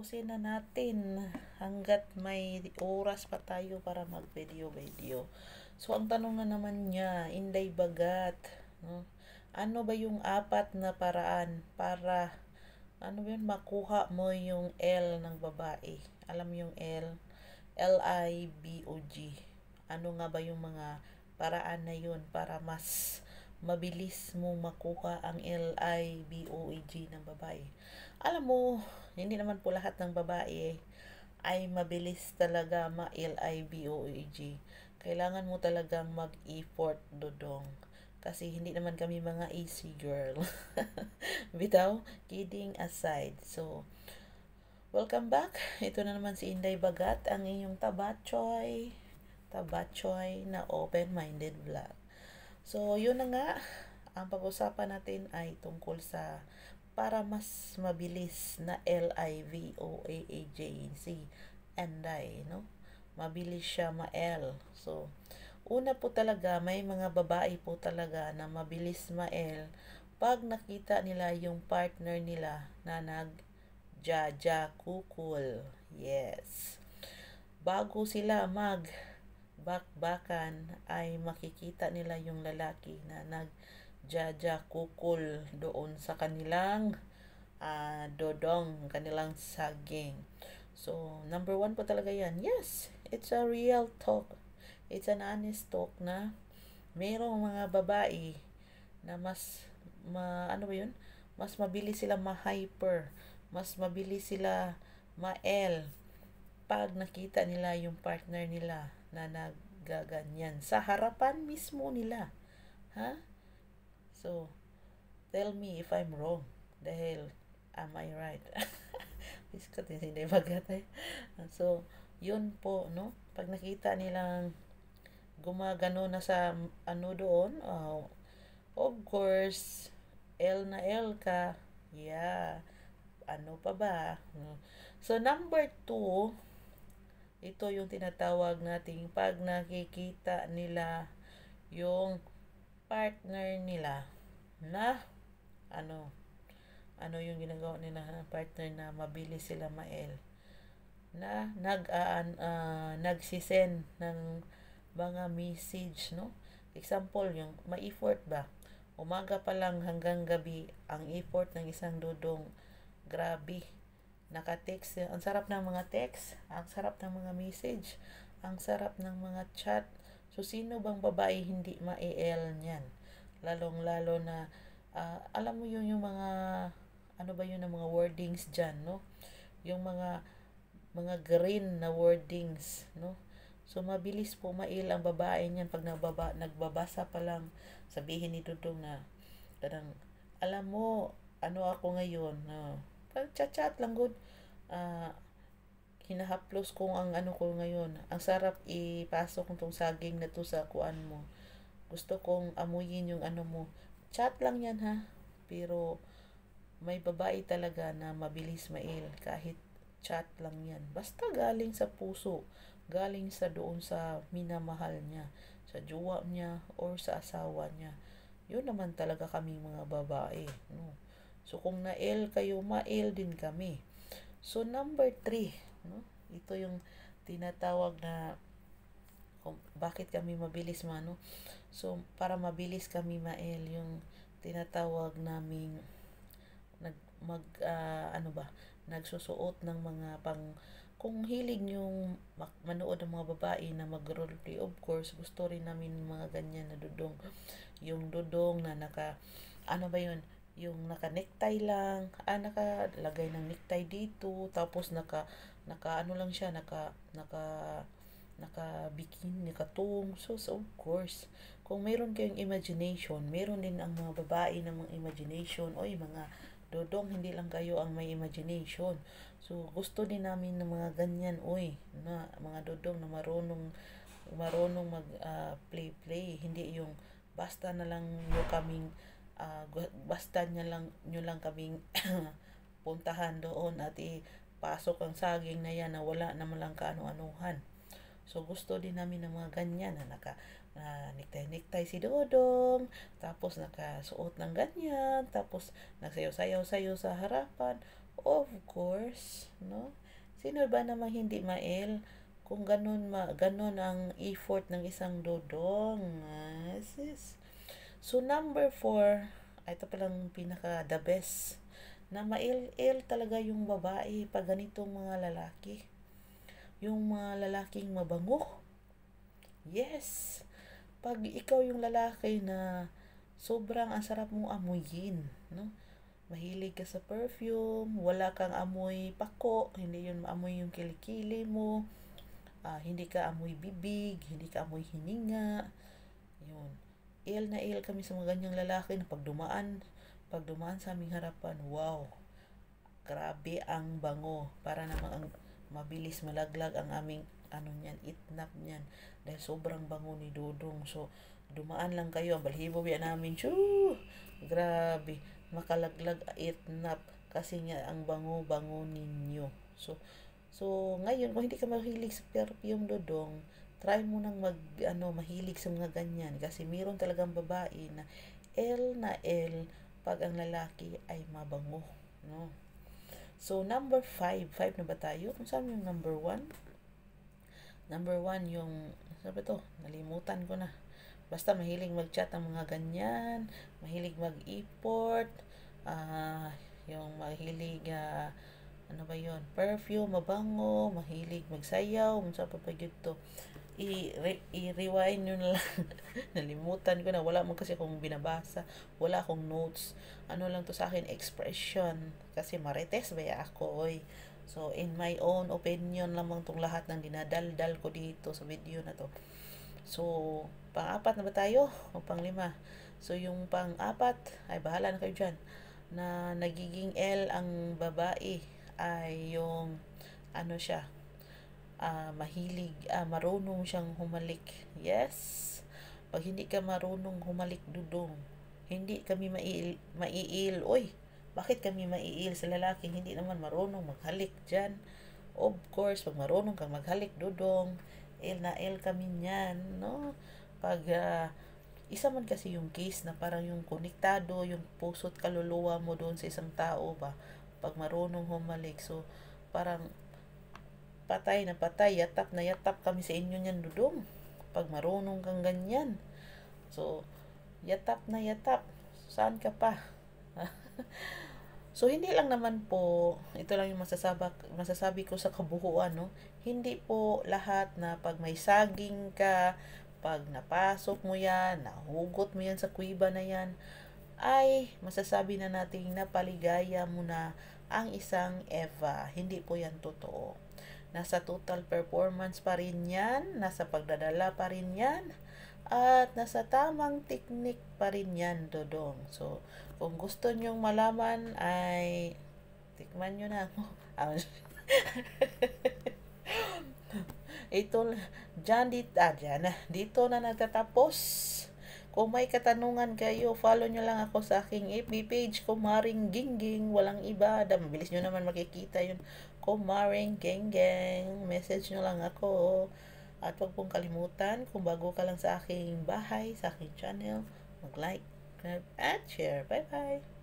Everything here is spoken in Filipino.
Tapusin na natin hanggat may oras pa tayo para mag-video-video. So, ang tanong na naman niya, Inday Bagat, no? ano ba yung apat na paraan para ano yun, makuha mo yung L ng babae? Alam yung L? L-I-B-O-G. Ano nga ba yung mga paraan na yun para mas mabilis mo makuha ang L-I-B-O-E-G ng babae? Alam mo, hindi naman po lahat ng babae ay mabilis talaga ma-L-I-B-O-E-G. Kailangan mo talagang mag-effort dodong. Kasi hindi naman kami mga easy girl. Bitaw, kidding aside. So, welcome back. Ito na naman si Inday Bagat, ang inyong tabachoy. Tabachoy na open-minded vlog. So, yun na nga. Ang pag-usapan natin ay tungkol sa para mas mabilis na L-I-V-O-A-A-J si Anday, no? Mabilis siya ma-L. So, una po talaga, may mga babae po talaga na mabilis ma-L pag nakita nila yung partner nila na nag jaja kukul. Yes. Bago sila mag bakbakan ay makikita nila yung lalaki na nag jaja kukul doon sa kanilang uh, dodong, kanilang saging. So, number one po talaga yan. Yes, it's a real talk. It's an honest talk na mayroong mga babae na mas, ma, ano ba yun? Mas mabilis sila ma-hyper. Mas mabilis sila ma-L pag nakita nila yung partner nila na nagaganyan sa harapan mismo nila. Ha? So, tell me if I'm wrong. Dahil, am I right? Iskat, hindi magatay. So, yun po, no? Pag nakita nilang gumagano na sa ano doon, uh, of course, L na L ka. Yeah. Ano pa ba? So, number two, ito yung tinatawag nating pag nakikita nila yung partner nila na ano ano yung ginagawa nila ng partner na mabilis sila mael na nag uh, uh, nagsisend ng mga message no? Example yung ma-effort ba? Umaga pa lang hanggang gabi ang effort ng isang dudong grabe naka-text ang sarap ng mga text ang sarap ng mga message ang sarap ng mga chat So, sino bang babae hindi ma-EL niyan? Lalong-lalo na, uh, alam mo yun yung mga, ano ba yun ang mga wordings dyan, no? Yung mga, mga green na wordings, no? So, mabilis po mail ang babae niyan pag nagbaba, nagbabasa pa lang, sabihin ni Dudong na, alam mo, ano ako ngayon, no? Chat-chat lang good, uh, hinahaplos kong ang ano ko ngayon. Ang sarap ipasok tong saging na to sa kuan mo. Gusto kong amuyin yung ano mo. Chat lang yan ha. Pero may babae talaga na mabilis mail kahit chat lang yan. Basta galing sa puso. Galing sa doon sa minamahal niya. Sa jowa niya or sa asawa niya. Yun naman talaga kami mga babae. No? So kung na-L kayo, ma-L din kami. So number 3, No? Ito yung tinatawag na kung bakit kami mabilis mano. So, para mabilis kami mael yung tinatawag naming nag mag uh, ano ba nagsusuot ng mga pang kung hilig yung manood ng mga babae na mag roleplay of course gusto rin namin mga ganyan na dudong yung dudong na naka ano ba yun yung naka necktie lang. Ah nakalagay ng necktie dito. Tapos naka naka ano lang siya naka naka naka bikini naka tung. So, so of course. Kung meron kayong imagination meron din ang mga babae ng mga imagination. Oy mga dodong hindi lang kayo ang may imagination. So gusto din namin ng mga ganyan oy na mga dodong na marunong marunong mag uh, play play hindi yung basta na lang nyo kaming uh, basta niya lang nyo lang kaming puntahan doon at i pasok ang saging na yan na wala naman lang kaano-anuhan. So gusto din namin ng mga ganyan na naka na niktay-niktay si Dodong, tapos nakasuot ng ganyan, tapos nagsayaw-sayaw-sayaw sa harapan. Of course, no? Sino ba namang hindi mail kung ganun, ma, ganun ang effort ng isang dodong? Ah, sis. So, number four, ito palang pinaka the best na mail-il talaga yung babae pag ganitong mga lalaki. Yung mga lalaking mabango. Yes. Pag ikaw yung lalaki na sobrang ang sarap mong amuyin, no? Mahilig ka sa perfume, wala kang amoy pako, hindi yun maamoy yung kilikili mo, uh, hindi ka amoy bibig, hindi ka amoy hininga, yun. Il na il kami sa mga ganyang lalaki na pag dumaan, pag dumaan sa aming harapan, wow, grabe ang bango. Para namang ang mabilis malaglag ang aming ano niyan, itnap niyan. Dahil sobrang bango ni Dudong. So, dumaan lang kayo, ang balhibo yan namin. Shoo! Grabe makalaglag itnap kasi nga ang bango-bango ninyo. So, so ngayon kung hindi ka mahilig sa perfume dodong, try mo nang mag ano mahilig sa mga ganyan kasi meron talagang babae na L na L pag ang lalaki ay mabango, no? So number 5, 5 na ba tayo? Kung saan yung number 1? Number 1 yung sabi to, nalimutan ko na. Basta mahilig mag-chat ang mga ganyan, mahilig mag-import, uh, yung mahilig, uh, ano ba yon perfume, mabango, mahilig magsayaw, unsa pa pa to i-rewind nyo na lang. Nalimutan ko na. Wala mo kasi akong binabasa. Wala akong notes. Ano lang to sa akin, expression. Kasi marites ba ako, oy. So, in my own opinion lamang tong lahat ng dinadaldal ko dito sa video na to. So, pang-apat na ba tayo? O pang-lima? So, yung pang-apat, ay bahala na kayo dyan, na nagiging L ang babae ay yung, ano siya, uh, mahilig, uh, marunong siyang humalik. Yes! Pag hindi ka marunong humalik dudong, hindi kami maiil, maiil. Oy, bakit kami maiil sa lalaki? Hindi naman marunong maghalik dyan. Of course, pag marunong kang maghalik dudong, L na L kami niyan, no? Pag uh, isa man kasi yung case na parang yung konektado, yung puso't kaluluwa mo doon sa isang tao ba, pag marunong humalik. So, parang patay na patay, yatap na yatap kami sa inyo niyan dudong. Pag marunong kang ganyan. So, yatap na yatap. Saan ka pa? So, hindi lang naman po, ito lang yung masasabi, masasabi ko sa kabuuan, no? Hindi po lahat na pag may saging ka, pag napasok mo yan, nahugot mo yan sa kuiba na yan, ay masasabi na natin na paligaya mo na ang isang Eva. Hindi po yan totoo. Nasa total performance pa rin yan, nasa pagdadala pa rin yan, at nasa tamang technique pa rin yan, Dodong. So, kung gusto nyong malaman ay tikman nyo na ako. Ito, dyan, dito, ah, dyan, dito na nagtatapos. Kung may katanungan kayo, follow nyo lang ako sa aking FB page, Kumaring Gingging, walang iba. Mabilis nyo naman makikita yun. Kumaring Gingging, message nyo lang ako. At huwag pong kalimutan, kung bago ka lang sa aking bahay, sa aking channel, mag-like, subscribe, and share. Bye-bye!